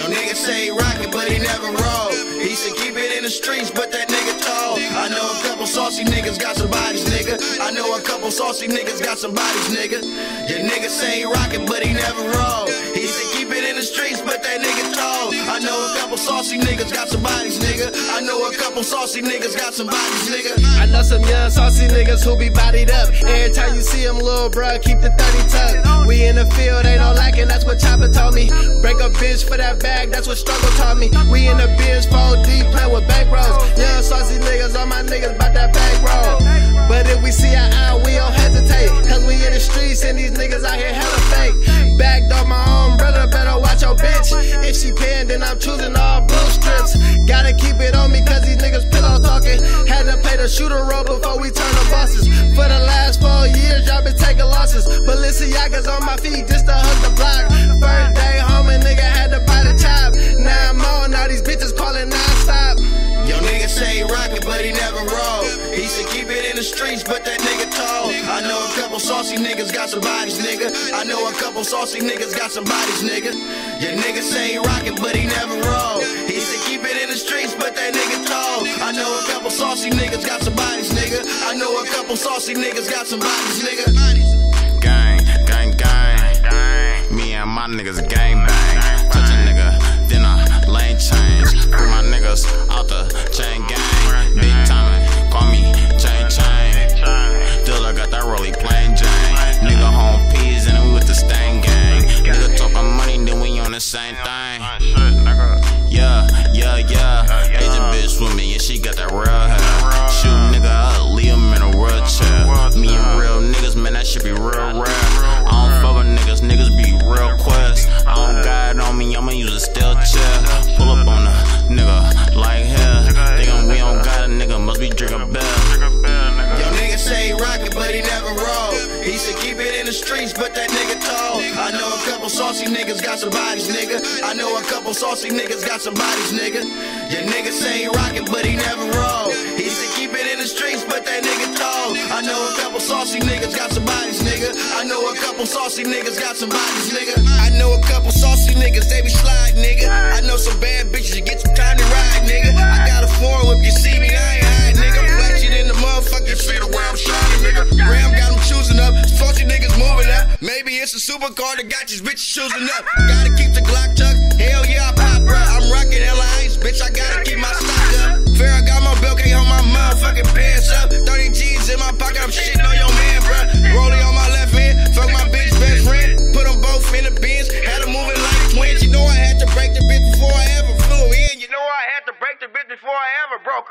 nigga say he rockin', but he never roll. He said keep it in the streets, but that nigga told. I know a couple saucy niggas got some bodies, nigga. I know a couple saucy niggas got some bodies, nigga. Your nigga say he rockin', but he never roll. He said keep it in the streets, but that nigga told. I know a couple saucy niggas got some couple saucy niggas got some bodies, nigga. I know some young saucy niggas who be bodied up. Every time you see them, little bruh, keep the 30 tucked. We in the field, ain't no lacking, that's what Chopper told me. Break a bitch for that bag, that's what Struggle taught me. We in the biz, 4D, play with bankrolls. Young saucy niggas, all my niggas bout that bankroll. But if we see a eye, we don't hesitate. Cause we in the streets and these niggas out here hella fake. Bagged off my the shooter roll before we turn the bosses. For the last four years, y'all been taking losses. Balenciaga's on my feet just to hug the block. First day home, a nigga had to buy the chop. Now I'm on, now these bitches calling non-stop. Yo, nigga say he rockin', but he never roll. He said keep it in the streets, but that nigga told. I know a couple saucy niggas got some bodies, nigga. I know a couple saucy niggas got some bodies, nigga. Your nigga say he rockin', but he never roll. He said keep it in the streets, but that nigga told. I know a couple saucy niggas got some bodies, nigga. I know a couple saucy niggas got some bodies, nigga. Gang, gang, gang. Me and my niggas gang bang. Touch a nigga, then I lane change. Put my niggas out the chain gang. Big time, call me chain chain. Dilla got that rolly plain Jane. Nigga home peas and we with the stain gang. Nigga talking money, then we on the same thing. Yeah, yeah, yeah. Asian bitch with me, and she got that real hair. Shoot nigga up, said keep it in the streets, but that nigga tall. I know a couple saucy niggas got some bodies, nigga. I know a couple saucy niggas got some bodies, nigga. Your nigga say he rockin', but he never roll. He said keep it in the streets, but that nigga tall. I know a couple saucy niggas got some bodies, nigga. I know a couple saucy niggas got some bodies, nigga. I know a couple saucy niggas, they be slide, nigga. I know some bad bitches, you get some time to ride, nigga. I got a foreign whip, you it's a supercar that got these bitches choosing up. Gotta keep the Glock tucked. Hell yeah, I pop, bro. I'm rocking hella ice, bitch. I gotta keep my stock up. Fair, I got my belt, can't hold my motherfucking pants up. 30 G's in my pocket, I'm shitting on your man, bro. Rolling on my left hand, fuck my bitch best friend. Put them both in the bins, had them moving like twins. You know I had to break the bitch before I ever flew in. You know I had to break the bitch before I ever broke her.